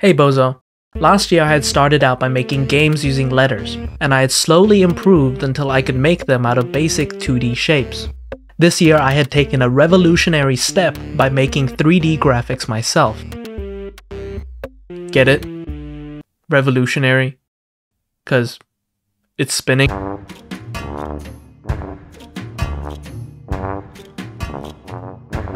Hey Bozo. Last year I had started out by making games using letters, and I had slowly improved until I could make them out of basic 2D shapes. This year I had taken a revolutionary step by making 3D graphics myself. Get it? Revolutionary? Cause it's spinning.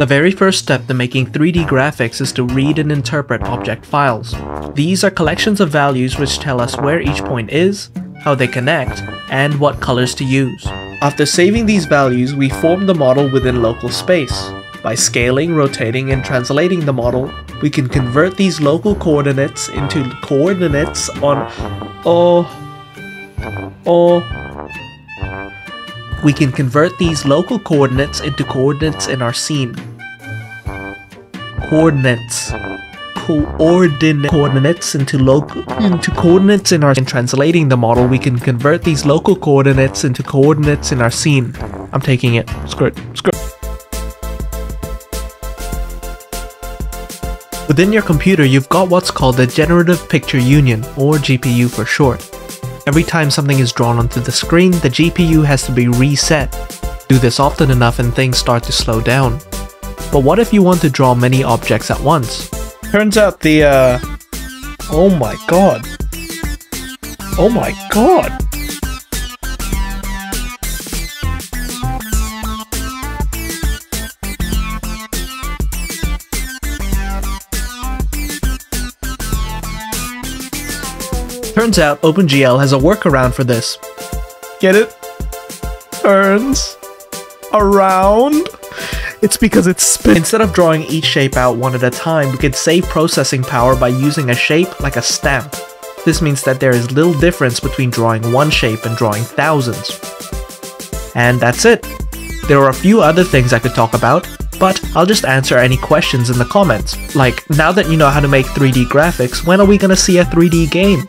The very first step to making 3D graphics is to read and interpret object files. These are collections of values which tell us where each point is, how they connect, and what colors to use. After saving these values, we form the model within local space. By scaling, rotating, and translating the model, we can convert these local coordinates into coordinates on... Oh... Oh... We can convert these local coordinates into coordinates in our scene. Coordinates. Coordinate coordinates into local into coordinates in our in translating the model we can convert these local coordinates into coordinates in our scene. I'm taking it. Screw it. Within your computer, you've got what's called the Generative Picture Union, or GPU for short. Every time something is drawn onto the screen, the GPU has to be reset. Do this often enough and things start to slow down. But what if you want to draw many objects at once? Turns out the, uh... Oh my god. Oh my god! Turns out OpenGL has a workaround for this. Get it? Turns around? It's because it's. Instead of drawing each shape out one at a time, we can save processing power by using a shape like a stamp. This means that there is little difference between drawing one shape and drawing thousands. And that's it. There are a few other things I could talk about, but I'll just answer any questions in the comments. Like, now that you know how to make 3D graphics, when are we gonna see a 3D game?